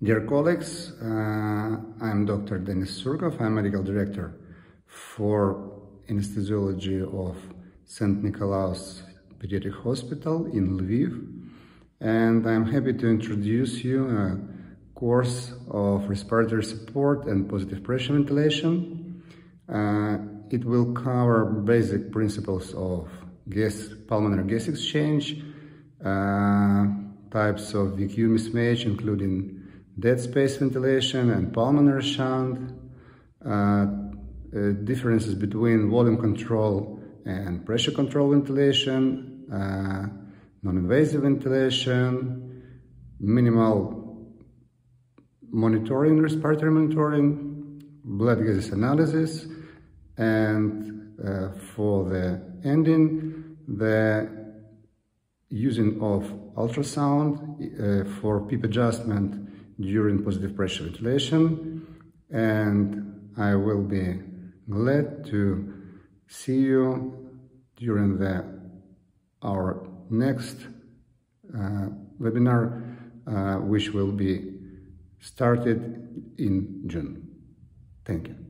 Dear colleagues, uh, I'm Dr. Denys Surkov. I'm medical director for anesthesiology of St. Nikolaus Pediatric Hospital in Lviv. And I'm happy to introduce you a course of respiratory support and positive pressure ventilation. Uh, it will cover basic principles of gas, pulmonary gas exchange, uh, types of VQ mismatch, including dead space ventilation and pulmonary shunt, uh, uh, differences between volume control and pressure control ventilation, uh, non-invasive ventilation, minimal monitoring, respiratory monitoring, blood gases analysis, and uh, for the ending, the using of ultrasound uh, for PEEP adjustment during positive pressure ventilation and I will be glad to see you during the our next uh, webinar uh, which will be started in June. Thank you.